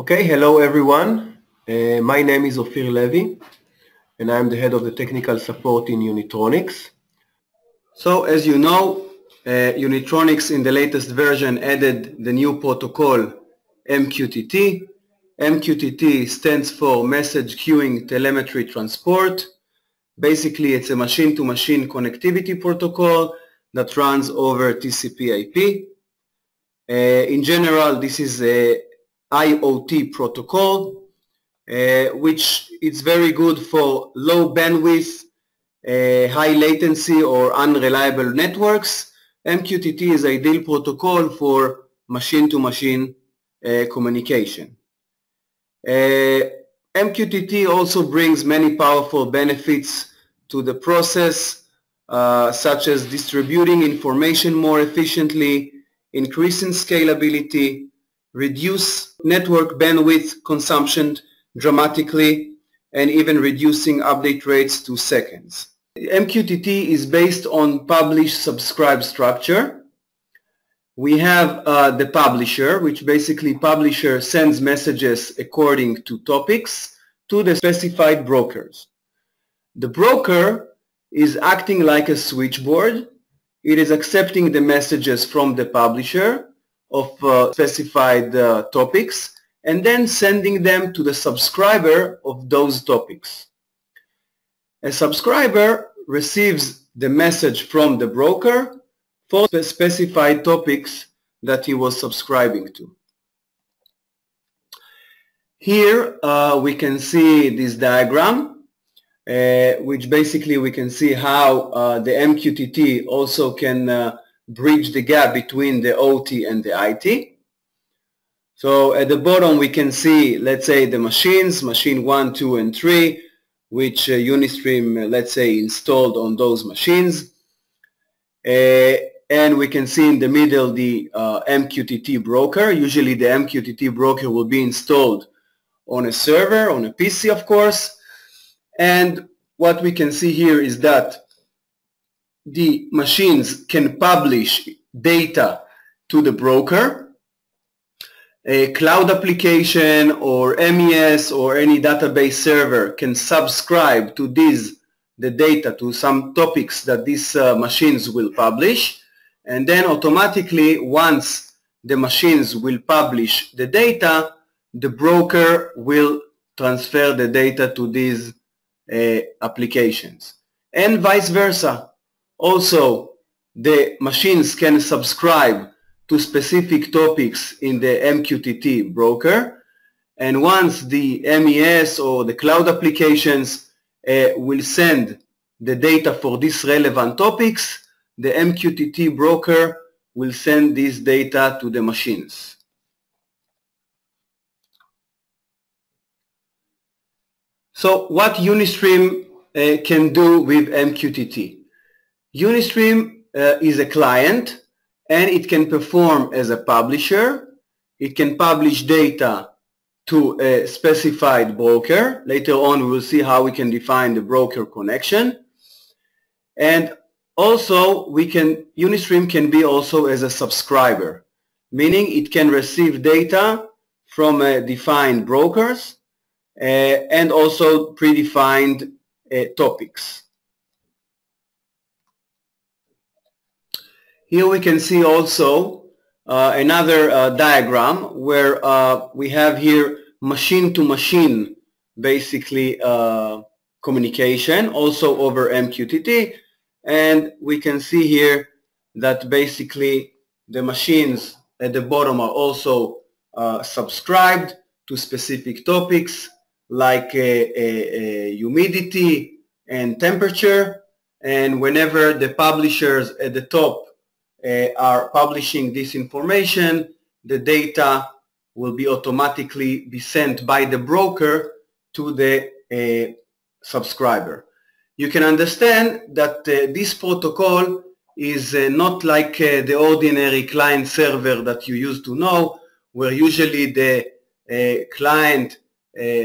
Okay, hello everyone. Uh, my name is Ophir Levy and I'm the head of the technical support in Unitronics. So as you know, uh, Unitronics in the latest version added the new protocol MQTT. MQTT stands for Message Queuing Telemetry Transport. Basically, it's a machine-to-machine -machine connectivity protocol that runs over TCP IP. Uh, in general, this is a IoT protocol, uh, which is very good for low bandwidth, uh, high latency or unreliable networks. MQTT is ideal protocol for machine-to-machine -machine, uh, communication. Uh, MQTT also brings many powerful benefits to the process, uh, such as distributing information more efficiently, increasing scalability, reduce network bandwidth consumption dramatically, and even reducing update rates to seconds. MQTT is based on publish-subscribe structure. We have uh, the publisher, which basically publisher sends messages according to topics to the specified brokers. The broker is acting like a switchboard. It is accepting the messages from the publisher of uh, specified uh, topics and then sending them to the subscriber of those topics. A subscriber receives the message from the broker for the specified topics that he was subscribing to. Here uh, we can see this diagram, uh, which basically we can see how uh, the MQTT also can uh, bridge the gap between the OT and the IT. So at the bottom we can see, let's say, the machines, machine 1, 2, and 3, which uh, Unistream, uh, let's say, installed on those machines. Uh, and we can see in the middle the uh, MQTT broker. Usually the MQTT broker will be installed on a server, on a PC, of course. And what we can see here is that the machines can publish data to the broker. A cloud application or MES or any database server can subscribe to these the data to some topics that these uh, machines will publish and then automatically once the machines will publish the data the broker will transfer the data to these uh, applications and vice versa also, the machines can subscribe to specific topics in the MQTT broker. And once the MES or the cloud applications uh, will send the data for these relevant topics, the MQTT broker will send this data to the machines. So what Unistream uh, can do with MQTT? Unistream uh, is a client and it can perform as a publisher. It can publish data to a specified broker. Later on, we will see how we can define the broker connection. And also, we can Unistream can be also as a subscriber, meaning it can receive data from uh, defined brokers uh, and also predefined uh, topics. Here we can see also uh, another uh, diagram where uh, we have here machine-to-machine -machine, basically uh, communication also over MQTT and we can see here that basically the machines at the bottom are also uh, subscribed to specific topics like a humidity and temperature. And whenever the publishers at the top uh, are publishing this information, the data will be automatically be sent by the broker to the uh, subscriber. You can understand that uh, this protocol is uh, not like uh, the ordinary client server that you used to know, where usually the uh, client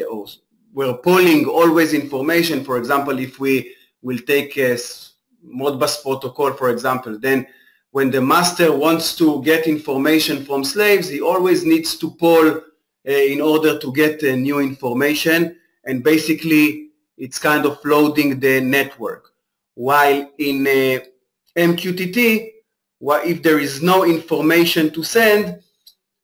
or we're pulling always information. For example, if we will take a Modbus protocol, for example, then when the master wants to get information from slaves, he always needs to pull eh, in order to get eh, new information and basically it's kind of loading the network. While in eh, MQTT, if there is no information to send,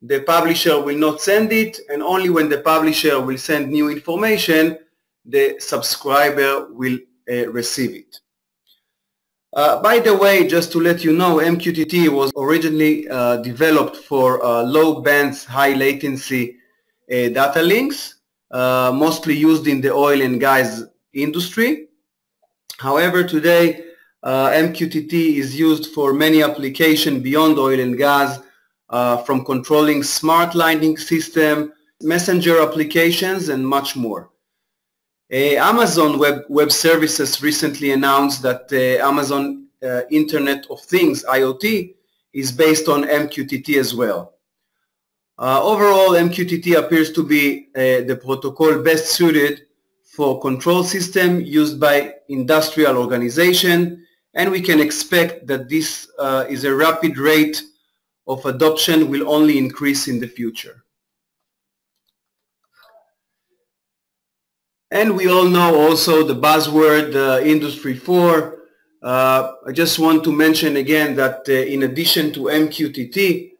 the publisher will not send it and only when the publisher will send new information, the subscriber will uh, receive it. Uh, by the way, just to let you know, MQTT was originally uh, developed for uh, low bands, high latency uh, data links, uh, mostly used in the oil and gas industry. However, today MQTT is used for many applications beyond oil and gas, from controlling smart lighting system, messenger applications, and much more. Uh, Amazon Web, Web Services recently announced that uh, Amazon uh, Internet of Things, IoT, is based on MQTT as well. Uh, overall, MQTT appears to be the protocol best suited for control system used by industrial organization and we can expect that this uh, is a rapid rate of adoption will only increase in the future. And we all know also the buzzword uh, Industry 4. Uh, I just want to mention again that uh, in addition to MQTT,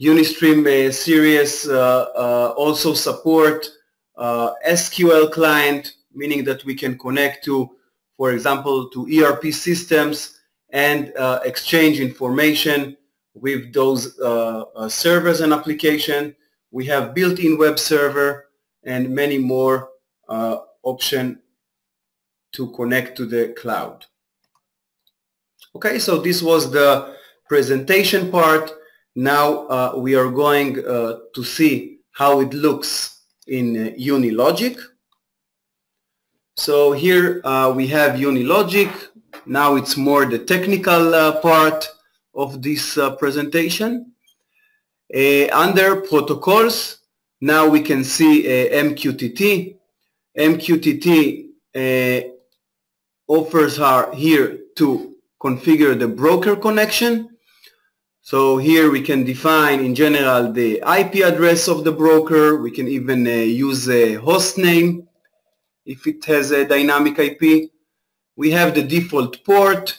Unistream uh, series uh, uh, also support SQL client, meaning that we can connect to for example, to ERP systems and exchange information with those servers and application. We have built-in web server and many more uh, options to connect to the cloud. Okay, so this was the presentation part. Now uh, we are going uh, to see how it looks in Unilogic. So here uh, we have Unilogic. Now it's more the technical uh, part of this uh, presentation. Uh, under protocols, now we can see uh, MQTT. MQTT uh, offers are here to configure the broker connection. So here we can define in general the IP address of the broker. We can even use a host name if it has a dynamic IP. We have the default port,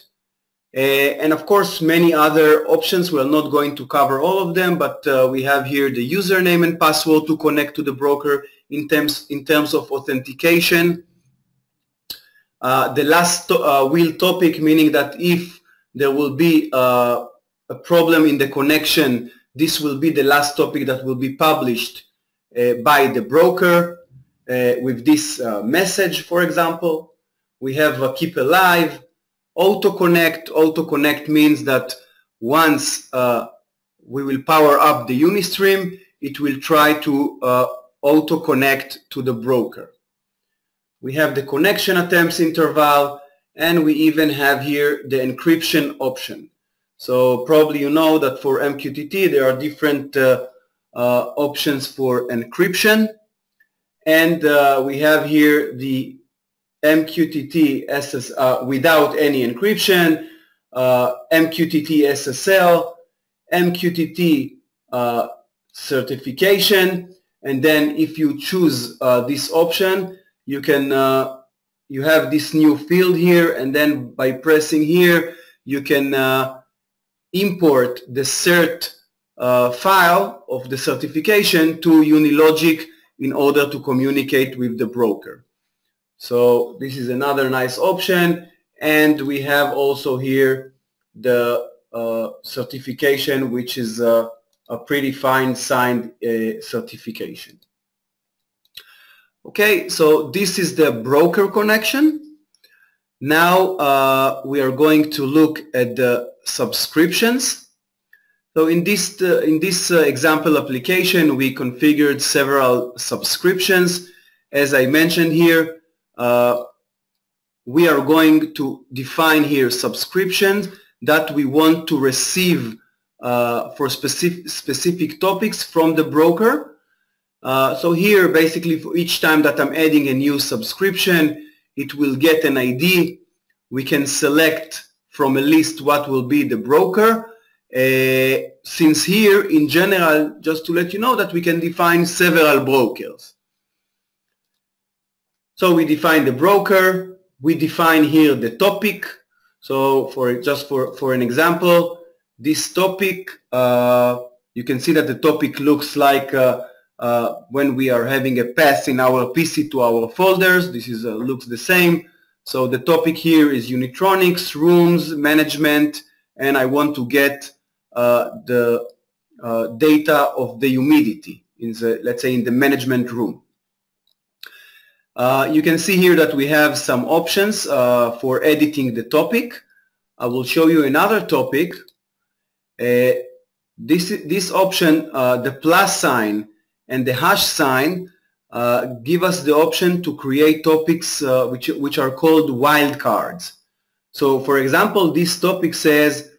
uh, and of course many other options. We're not going to cover all of them, but uh, we have here the username and password to connect to the broker in terms, in terms of authentication. Uh, the last to uh, will topic, meaning that if there will be uh, a problem in the connection, this will be the last topic that will be published uh, by the broker uh, with this uh, message, for example. We have a keep alive, auto connect. Auto connect means that once we will power up the Unistream, it will try to auto connect to the broker. We have the connection attempts interval and we even have here the encryption option. So probably you know that for MQTT there are different uh, uh, options for encryption. And uh, we have here the MQTT SS uh, without any encryption, uh, MQTT SSL, MQTT uh, certification, and then if you choose uh, this option, you can uh, you have this new field here, and then by pressing here, you can import the cert file of the certification to Unilogic in order to communicate with the broker. So this is another nice option. And we have also here the uh, certification, which is a, fine signed uh, certification. Okay, so this is the broker connection. Now uh, we are going to look at the subscriptions. So in this, uh, in this uh, example application, we configured several subscriptions. As I mentioned here, uh, we are going to define here subscriptions that we want to receive uh, for specific, specific topics from the broker. Uh, so here, basically, for each time that I'm adding a new subscription, it will get an ID. We can select from a list what will be the broker Uh, since here, in general, just to let you know that we can define several brokers. So we define the broker, we define here the topic. So for just for, for an example, this topic, uh, you can see that the topic looks like uh, uh, when we are having a path in our PC to our folders. This is looks the same. So the topic here is Unitronics, rooms, management, and I want to get uh, the uh, data of the humidity in the, let's say in the management room. Uh, you can see here that we have some options uh, for editing the topic. I will show you another topic. Uh, this, this option, uh, the plus sign and the hash sign, uh, give us the option to create topics which, which are called wildcards. So for example, this topic says,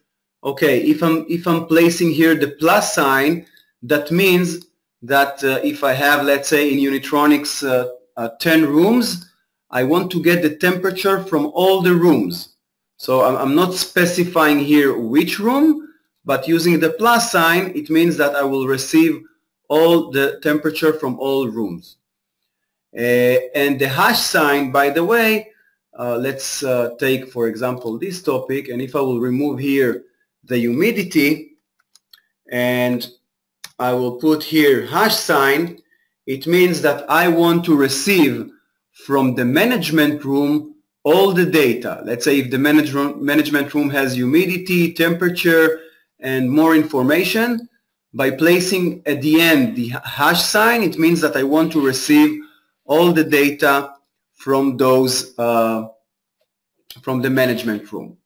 okay, if I'm, if I'm placing here the plus sign, that means that uh, if I have, let's say in Unitronics, uh, uh, 10 rooms, I want to get the temperature from all the rooms. So I'm, I'm not specifying here which room, but using the plus sign, it means that I will receive all the temperature from all rooms. Uh, and the hash sign, by the way, uh, let's uh, take, for example, this topic, and if I will remove here the humidity, and I will put here hash sign, it means that I want to receive from the management room all the data. Let's say if the management room has humidity, temperature, and more information, by placing at the end the hash sign, it means that I want to receive all the data from those uh, from the management room.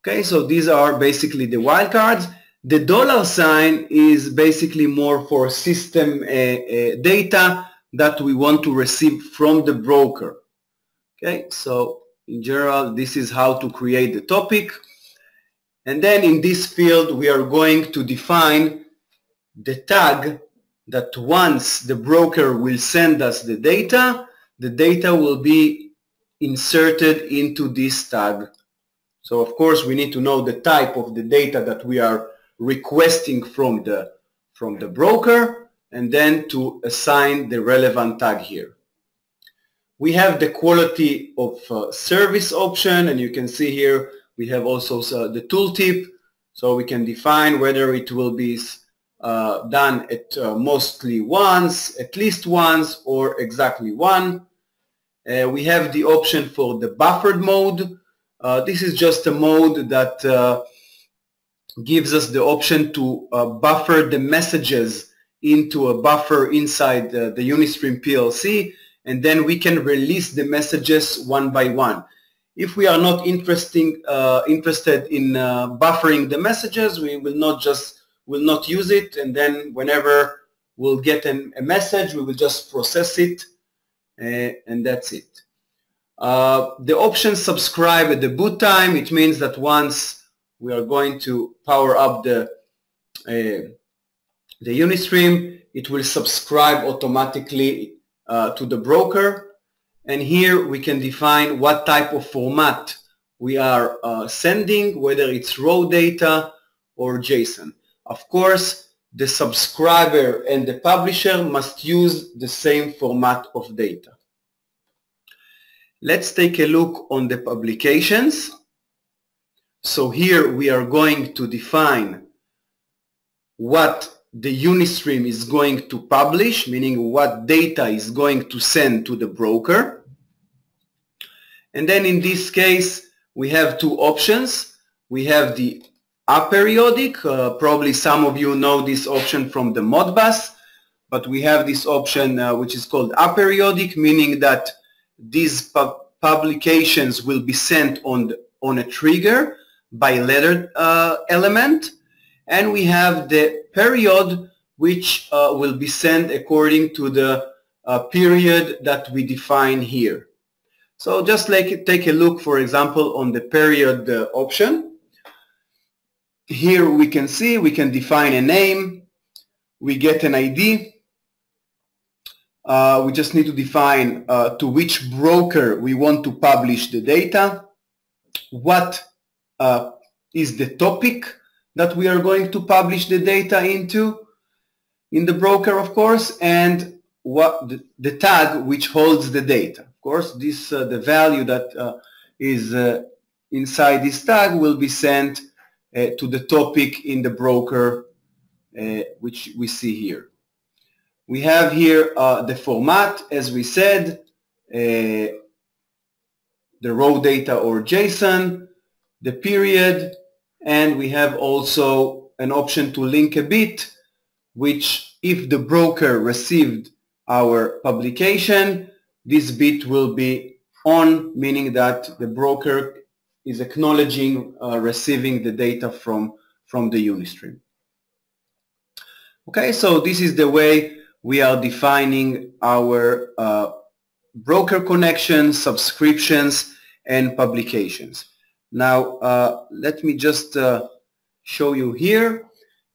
Okay, so these are basically the wildcards. The dollar sign is basically more for system uh, uh, data that we want to receive from the broker. Okay, so in general, this is how to create the topic. And then in this field, we are going to define the tag that once the broker will send us the data, the data will be inserted into this tag. So of course we need to know the type of the data that we are requesting from the, from the broker and then to assign the relevant tag here. We have the quality of uh, service option and you can see here we have also uh, the tooltip so we can define whether it will be uh, done at uh, mostly once, at least once, or exactly one. Uh, we have the option for the buffered mode. Uh, this is just a mode that uh, gives us the option to buffer the messages into a buffer inside the Unistream PLC, and then we can release the messages one by one. If we are not interesting, interested in buffering the messages, we will not just will not use it. And then whenever we'll get an, a message we will just process it uh, and that's it. Uh, the option subscribe at the boot time. It means that once we are going to power up the uh, the Unistream it will subscribe automatically uh, to the broker and here we can define what type of format we are uh, sending whether it's raw data or JSON. Of course, the subscriber and the publisher must use the same format of data. Let's take a look on the publications. So here we are going to define what the Unistream is going to publish, meaning what data is going to send to the broker. And then in this case, we have two options. We have the aperiodic. Uh, probably some of you know this option from the Modbus, but we have this option uh, which is called aperiodic, meaning that these pu publications will be sent on, the, on a trigger by ladder uh, element. And we have the period which uh, will be sent according to the uh, period that we define here. So just like take a look, for example, on the period uh, option. Here we can see we can define a name. We get an ID uh, we just need to define uh, to which broker we want to publish the data. What uh, is the topic that we are going to publish the data into? In the broker, of course, and what the, the tag which holds the data. Course, this uh, the value that uh, is uh, inside this tag will be sent to the topic in the broker, which we see here. We have here the format, as we said, the raw data or JSON, the period, and we have also an option to link a bit, which if the broker received our publication, this bit will be on, meaning that the broker is acknowledging uh, receiving the data from, from the Unistream. Okay, so this is the way we are defining our uh, broker connections, subscriptions, and publications. Now, uh, let me just uh, show you here.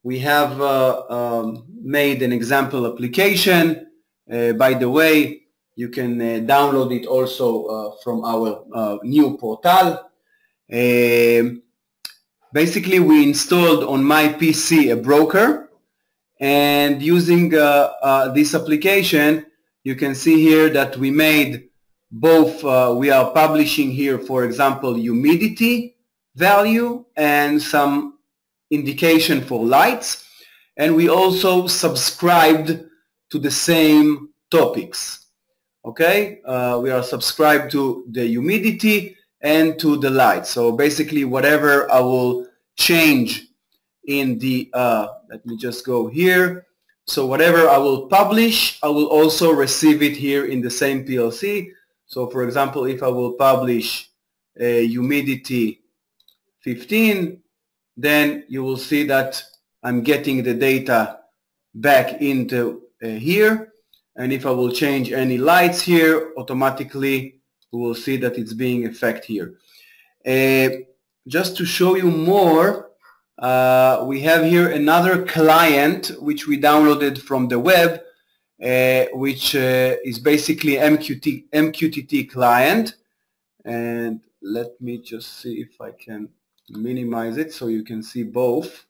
We have uh, um, made an example application. Uh, by the way, you can uh, download it also uh, from our new portal. Um, basically, we installed on my PC a broker and using this application, you can see here that we made both uh, we are publishing here, for example, humidity value and some indication for lights. And we also subscribed to the same topics. Okay, uh, we are subscribed to the humidity and to the light. So basically whatever I will change in the, uh, let me just go here. So whatever I will publish, I will also receive it here in the same PLC. So for example, if I will publish a humidity 15, then you will see that I'm getting the data back into uh, here. And if I will change any lights here, automatically we will see that it's being affected here. Uh, just to show you more, uh, we have here another client which we downloaded from the web uh, which uh, is basically MQT, MQTT client. And let me just see if I can minimize it so you can see both.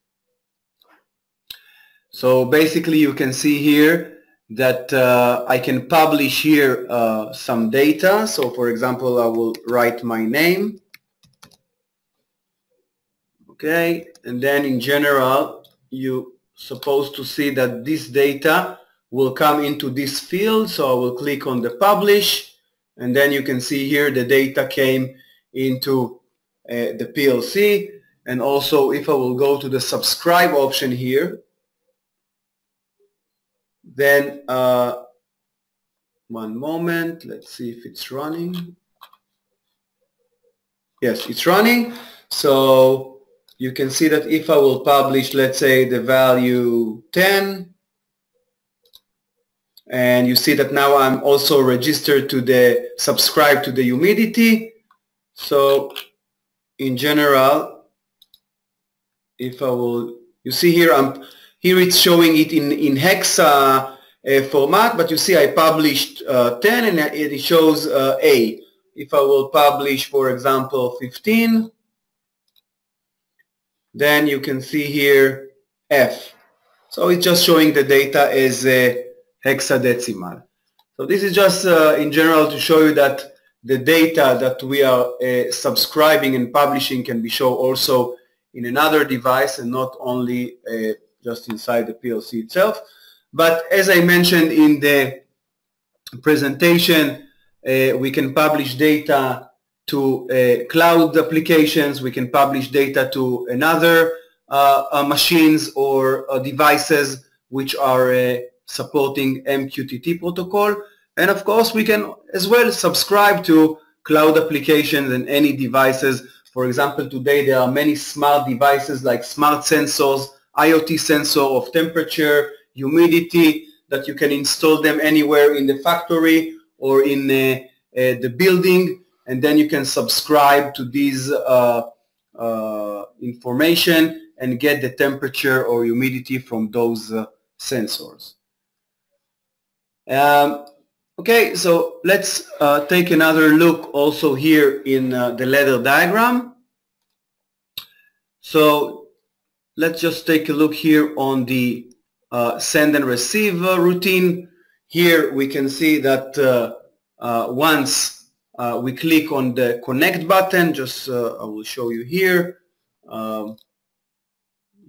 So basically you can see here that uh, I can publish here uh, some data. So for example, I will write my name. Okay, and then in general, you supposed to see that this data will come into this field. So I will click on the publish and then you can see here the data came into uh, the PLC and also if I will go to the subscribe option here then uh, one moment. Let's see if it's running. Yes it's running. So you can see that if I will publish let's say the value 10 and you see that now I'm also registered to the subscribe to the humidity. So in general if I will you see here I'm here it's showing it in in hexa uh, format but you see I published uh, 10 and it shows uh, A if I will publish for example 15 then you can see here F so it's just showing the data as a hexadecimal. So this is just uh, in general to show you that the data that we are uh, subscribing and publishing can be shown also in another device and not only uh, just inside the PLC itself. But as I mentioned in the presentation, uh, we can publish data to uh, cloud applications, we can publish data to another uh, machines or devices which are supporting MQTT protocol. And of course, we can as well subscribe to cloud applications and any devices. For example, today there are many smart devices like smart sensors, IoT sensor of temperature, humidity, that you can install them anywhere in the factory or in uh, uh, the building. And then you can subscribe to these uh, uh information and get the temperature or humidity from those uh, sensors. Um, okay, so let's take another look also here in the ladder diagram. So let's just take a look here on the uh, send and receive uh, routine. Here we can see that uh, uh once uh, we click on the connect button, just uh, I will show you here. Um,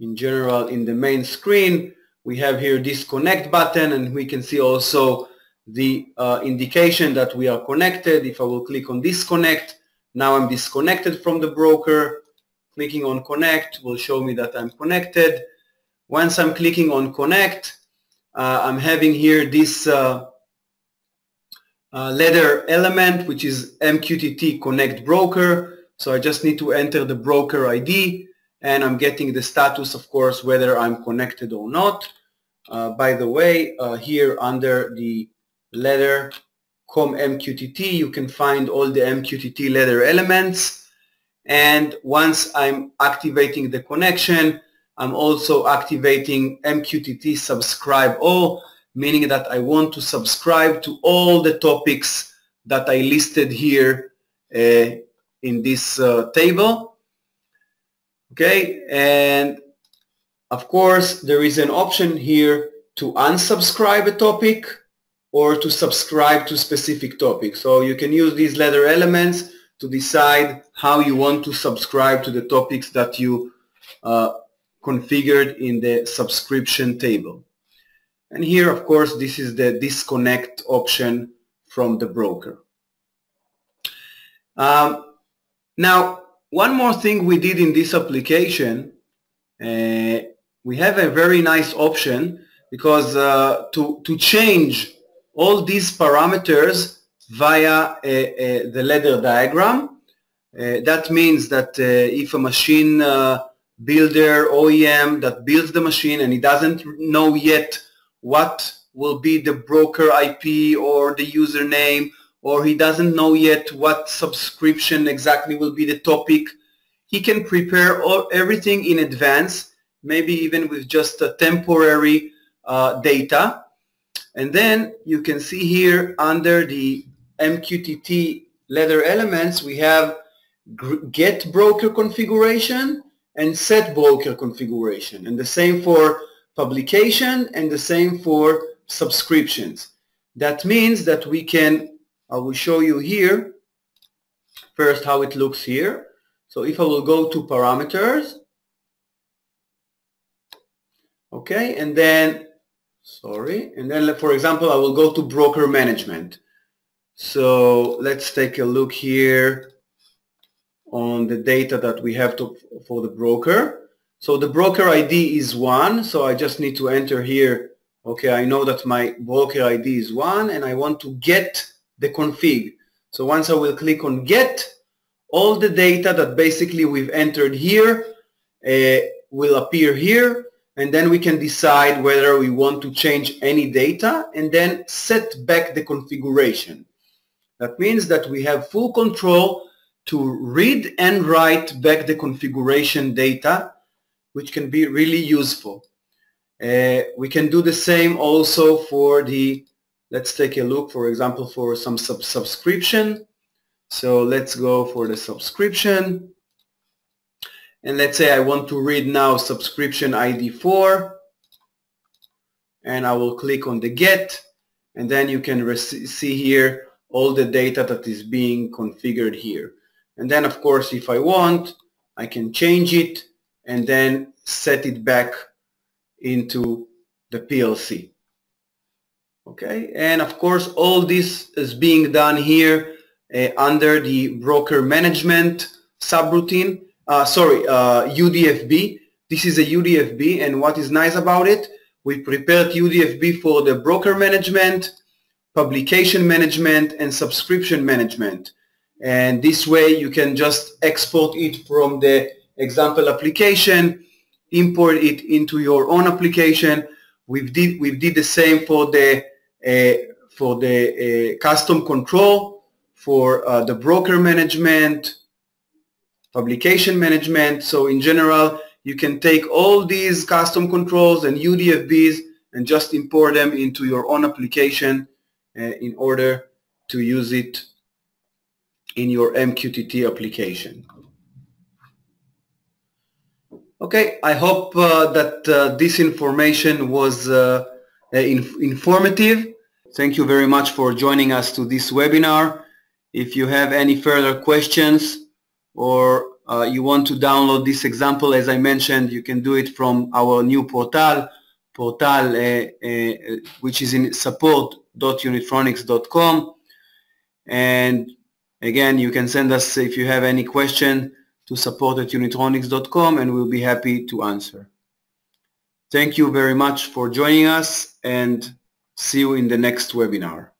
in general, in the main screen, we have here this connect button and we can see also the indication that we are connected. If I will click on disconnect, now I'm disconnected from the broker. Clicking on connect will show me that I'm connected. Once I'm clicking on connect, uh, I'm having here this uh, uh, ladder element, which is MQTT connect broker. So I just need to enter the broker ID and I'm getting the status, of course, whether I'm connected or not. Uh, by the way, uh, here under the ladder com MQTT, you can find all the MQTT ladder elements. And once I'm activating the connection, I'm also activating MQTT subscribe all, meaning that I want to subscribe to all the topics that I listed here uh, in this uh, table. Okay, and of course there is an option here to unsubscribe a topic or to subscribe to specific topics. So you can use these ladder elements to decide how you want to subscribe to the topics that you uh, configured in the subscription table. And here, of course, this is the disconnect option from the broker. Um, now, one more thing we did in this application, uh, we have a very nice option because uh, to, to change all these parameters via uh, uh, the ladder diagram. Uh, that means that if a machine builder, OEM that builds the machine and he doesn't know yet what will be the broker IP or the username or he doesn't know yet what subscription exactly will be the topic, he can prepare all, everything in advance, maybe even with just a temporary uh, data. And then you can see here under the MQTT ladder elements, we have get broker configuration and set broker configuration. And the same for publication and the same for subscriptions. That means that we can, I will show you here, first how it looks here. So if I will go to parameters, okay, and then, sorry, and then for example, I will go to broker management. So let's take a look here on the data that we have to, for the broker. So the broker ID is 1, so I just need to enter here, okay, I know that my broker ID is 1 and I want to get the config. So once I will click on get, all the data that basically we've entered here uh, will appear here and then we can decide whether we want to change any data and then set back the configuration. That means that we have full control to read and write back the configuration data, which can be really useful. Uh, we can do the same also for the, let's take a look, for example, for some sub subscription. So let's go for the subscription. And let's say I want to read now subscription ID 4. And I will click on the get. And then you can see here all the data that is being configured here. And then of course if I want, I can change it and then set it back into the PLC. Okay, and of course all this is being done here uh, under the broker management subroutine, uh, sorry, uh, UDFB. This is a UDFB and what is nice about it, we prepared UDFB for the broker management, publication management and subscription management. And this way you can just export it from the example application, import it into your own application. We've did, we did the same for the, uh, for the uh, custom control, for uh, the broker management, publication management. So in general, you can take all these custom controls and UDFBs and just import them into your own application in order to use it in your MQTT application. Okay, I hope uh, that uh, this information was uh, uh inf informative. Thank you very much for joining us to this webinar. If you have any further questions or uh, you want to download this example, as I mentioned, you can do it from our new portal, portal uh, which is in support.unitronics.com. And again, you can send us if you have any question to support at unitronics.com and we'll be happy to answer. Thank you very much for joining us and see you in the next webinar.